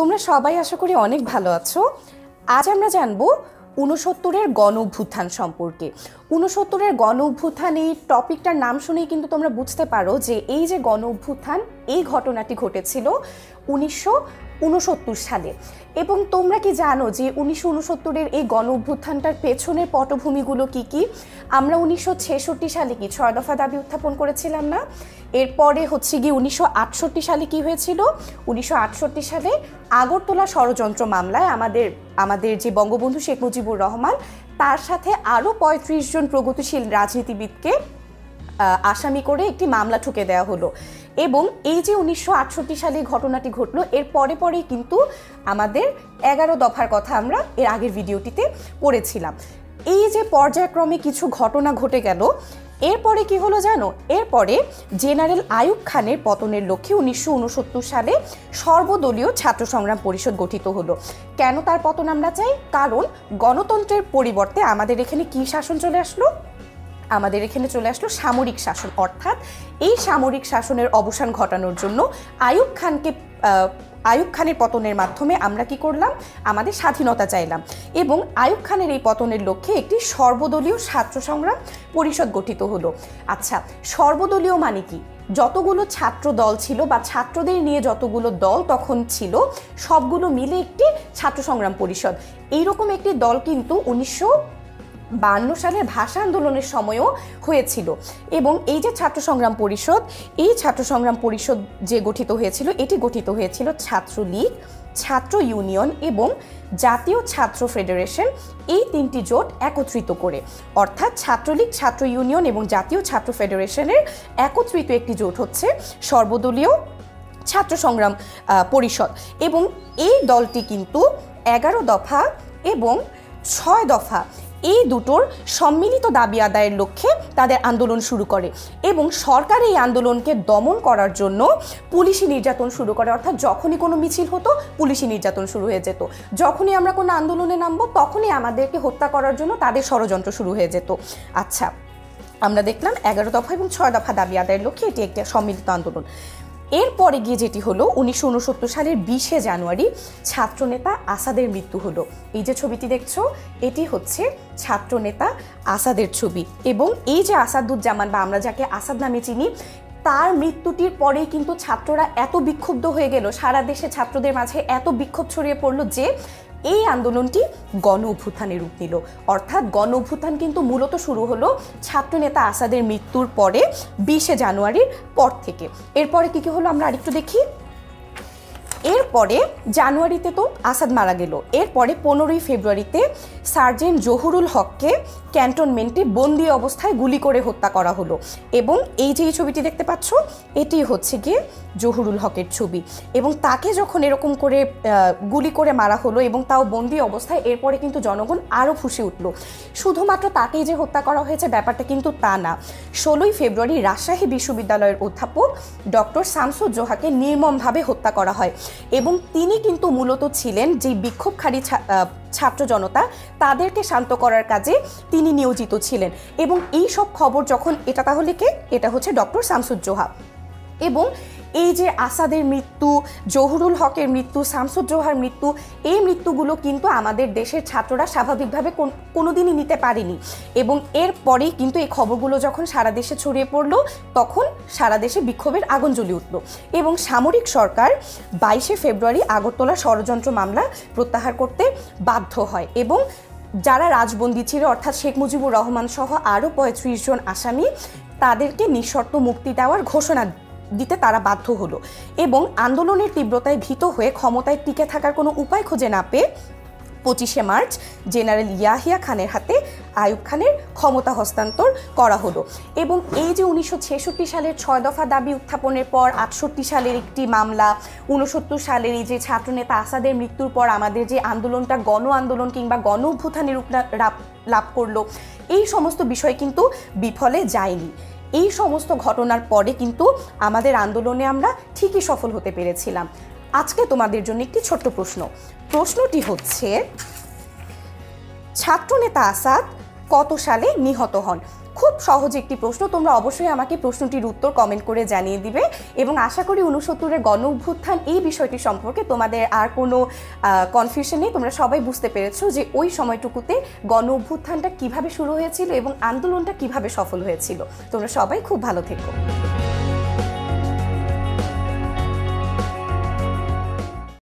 তোমরা সবাই আশা করি অনেক ভালো আছো। আজ আমরা জানব ঊনসত্তরের গণ অভ্যুত্থান সম্পর্কে। ঊনসত্তরের গণ অভ্যুত্থান এই টপিকটার নাম শুনেই কিন্তু তোমরা বুঝতে পারো যে এই যে গণ অভ্যুত্থান এই ঘটনাটি ঘটেছিল উনিশশো উনসত্তর সালে। এবং তোমরা কি জানো যে উনিশশো উনসত্তরের এই গণ অভ্যুত্থানটার পেছনের পটভূমিগুলো কি কি? আমরা উনিশশো ছেষট্টি সালে কি ছয় দফা দাবি উত্থাপন করেছিলাম না? এরপরে হচ্ছে গিয়ে উনিশশো আটষট্টি সালে কি হয়েছিল? উনিশশো আটষট্টি সালে আগরতলা ষড়যন্ত্র মামলায় আমাদের আমাদের যে বঙ্গবন্ধু শেখ মুজিবুর রহমান, তার সাথে আরও পঁয়ত্রিশ জন প্রগতিশীল রাজনীতিবিদকে আসামি করে একটি মামলা ঠুকে দেওয়া হলো। এবং এই যে উনিশশো আটষট্টি সালে ঘটনাটি ঘটলো, এর পরে পরেই কিন্তু আমাদের এগারো দফার কথা আমরা এর আগের ভিডিওটিতে পড়েছিলাম। এই যে পর্যায়ক্রমে কিছু ঘটনা ঘটে গেল এরপরে কি হলো জানো? এরপরে জেনারেল আয়ুব খানের পতনের লক্ষ্যে উনিশশো উনসত্তর সালে সর্বদলীয় ছাত্র সংগ্রাম পরিষদ গঠিত হলো। কেন তার পতন আমরা চাই? কারণ গণতন্ত্রের পরিবর্তে আমাদের এখানে কি শাসন চলে আসলো? আমাদের এখানে চলে আসলো সামরিক শাসন, অর্থাৎ এই সামরিক শাসনের অবসান ঘটানোর জন্য আয়ুব খানকে আয়ুব খানের পতনের মাধ্যমে আমরা কি করলাম? আমাদের স্বাধীনতা চাইলাম। এবং আয়ুব খানের এই পতনের লক্ষ্যে একটি সর্বদলীয় ছাত্র সংগ্রাম পরিষদ গঠিত হলো। আচ্ছা সর্বদলীয় মানে কি? যতগুলো ছাত্র দল ছিল বা ছাত্রদের নিয়ে যতগুলো দল তখন ছিল, সবগুলো মিলে একটি ছাত্র সংগ্রাম পরিষদ। এইরকম একটি দল কিন্তু উনিশশো বান্ন সালের ভাষা আন্দোলনের সময়ও হয়েছিল। এবং এই যে ছাত্র সংগ্রাম পরিষদ, এই ছাত্র সংগ্রাম পরিষদ যে গঠিত হয়েছিল, এটি গঠিত হয়েছিল ছাত্রলীগ, ছাত্র ইউনিয়ন এবং জাতীয় ছাত্র ফেডারেশন, এই তিনটি জোট একত্রিত করে। অর্থাৎ ছাত্রলীগ, ছাত্র ইউনিয়ন এবং জাতীয় ছাত্র ফেডারেশনের একত্রিত একটি জোট হচ্ছে সর্বদলীয় ছাত্র সংগ্রাম পরিষদ। এবং এই দলটি কিন্তু এগারো দফা এবং ছয় দফা এই দুটোর সম্মিলিত দাবি আদায়ের লক্ষ্যে তাদের আন্দোলন শুরু করে এবং সরকার এই আন্দোলনকে দমন করার জন্য পুলিশি নির্যাতন শুরু করে। অর্থাৎ যখনই কোনো মিছিল হতো, পুলিশি নির্যাতন শুরু হয়ে যেত। যখনই আমরা কোনো আন্দোলনে নামবো, তখনই আমাদেরকে হত্যা করার জন্য তাদের ষড়যন্ত্র শুরু হয়ে যেত। আচ্ছা আমরা দেখলাম এগারো দফা এবং ছয় দফা দাবি আদায়ের লক্ষ্যে এটি একটি সম্মিলিত আন্দোলন। এরপরে গিয়ে যেটি হলো, উনিশশো উনসত্তর সালের বিশে জানুয়ারি ছাত্রনেতা আসাদের মৃত্যু হলো। এই যে ছবিটি দেখছ, এটি হচ্ছে ছাত্রনেতা আসাদের ছবি। এবং এই যে আসাদুজ্জামান বা আমরা যাকে আসাদ নামে চিনি, তার মৃত্যুটির পরেই কিন্তু ছাত্ররা এত বিক্ষুব্ধ হয়ে গেল, সারা দেশে ছাত্রদের মাঝে এত বিক্ষোভ ছড়িয়ে পড়ল যে এই আন্দোলনটি গণ অভ্যুত্থানে রূপ নিল। অর্থাৎ গণ অভ্যুত্থান কিন্তু মূলত শুরু হলো ছাত্রনেতা আসাদের মৃত্যুর পরে বিশে জানুয়ারির পর থেকে। এরপরে কী কী হলো আমরা আরেকটু দেখি? এরপরে জানুয়ারিতে তো আসাদ মারা গেল। এরপরে পনেরোই ফেব্রুয়ারিতে সার্জেন্ট জহুরুল হককে ক্যান্টনমেন্টে বন্দি অবস্থায় গুলি করে হত্যা করা হলো। এবং এই যে এই ছবিটি দেখতে পাচ্ছ, এটি হচ্ছে গিয়ে জহুরুল হকের ছবি। এবং তাকে যখন এরকম করে গুলি করে মারা হলো এবং তাও বন্দি অবস্থায়, এরপরে কিন্তু জনগণ আরও ফুসে উঠল। শুধুমাত্র তাকেই যে হত্যা করা হয়েছে ব্যাপারটা কিন্তু তা না। ষোলোই ফেব্রুয়ারি রাজশাহী বিশ্ববিদ্যালয়ের অধ্যাপক ডক্টর শামসুজ্জোহাকে নির্মমভাবে হত্যা করা হয়। এবং তিনি কিন্তু মূলত ছিলেন যে বিক্ষোভকারী ছাত্র জনতা তাদেরকে শান্ত করার কাজে তিনি নিয়োজিত ছিলেন। এবং এই সব খবর যখন, এটা তাহলে কে? এটা হচ্ছে ডক্টর শামসুজ্জোহা। এবং এই যে আসাদের মৃত্যু, জহুরুল হকের মৃত্যু শামসুজ্জোহার মৃত্যু, এই মৃত্যুগুলো কিন্তু আমাদের দেশের ছাত্ররা স্বাভাবিকভাবে কোনোদিনই নিতে পারেনি। এবং এরপরেই কিন্তু এই খবরগুলো যখন সারা দেশে ছড়িয়ে পড়ল, তখন সারা দেশে বিক্ষোভের আগুন জ্বলে উঠল। এবং সামরিক সরকার বাইশে ফেব্রুয়ারি আগরতলা ষড়যন্ত্র মামলা প্রত্যাহার করতে বাধ্য হয়। এবং যারা রাজবন্দী ছিল, অর্থাৎ শেখ মুজিবুর রহমান সহ আরও পঁয়ত্রিশ জন আসামি, তাদেরকে নিঃশর্ত মুক্তি দেওয়ার ঘোষণা দিতে তারা বাধ্য হলো এবং আন্দোলনের তীব্রতায় ভীত হয়ে ক্ষমতায় টিকে থাকার কোনো উপায় খুঁজে না পেয়ে পঁচিশে মার্চ জেনারেল ইয়াহিয়া খানের হাতে আয়ুব খানের ক্ষমতা হস্তান্তর করা হলো। এবং এই যে উনিশশো ছেষট্টি সালের ছয় দফা দাবি উত্থাপনের পর আটষট্টি সালের একটি মামলা উনসত্তর সালের এই যে ছাত্রনেতা আসাদের মৃত্যুর পর আমাদের যে আন্দোলনটা, গণ আন্দোলন কিংবা গণ অভ্যুত্থানের রূপ লাভ করল, এই সমস্ত বিষয় কিন্তু বিফলে যায়নি। এই সমস্ত ঘটনার পরে কিন্তু আমাদের আন্দোলনে আমরা ঠিকই সফল হতে পেরেছিলাম। আজকে তোমাদের জন্য একটি ছোট্ট প্রশ্ন। প্রশ্নটি হচ্ছে, ছাত্রনেতা আসাদ কত সালে নিহত হন? খুব সহজ একটি প্রশ্ন। তোমরা অবশ্যই আমাকে প্রশ্নটির উত্তর কমেন্ট করে জানিয়ে দিবে এবং আশা করি উনসত্তরের গণ অভ্যুত্থান এই বিষয়টি সম্পর্কে তোমাদের আর কোনো কনফিউশন নেই। তোমরা সবাই বুঝতে পেরেছ যে ওই সময়টুকুতে গণ অভ্যুত্থানটা কীভাবে শুরু হয়েছিল এবং আন্দোলনটা কীভাবে সফল হয়েছিল। তোমরা সবাই খুব ভালো থেকো।